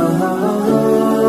oh, oh,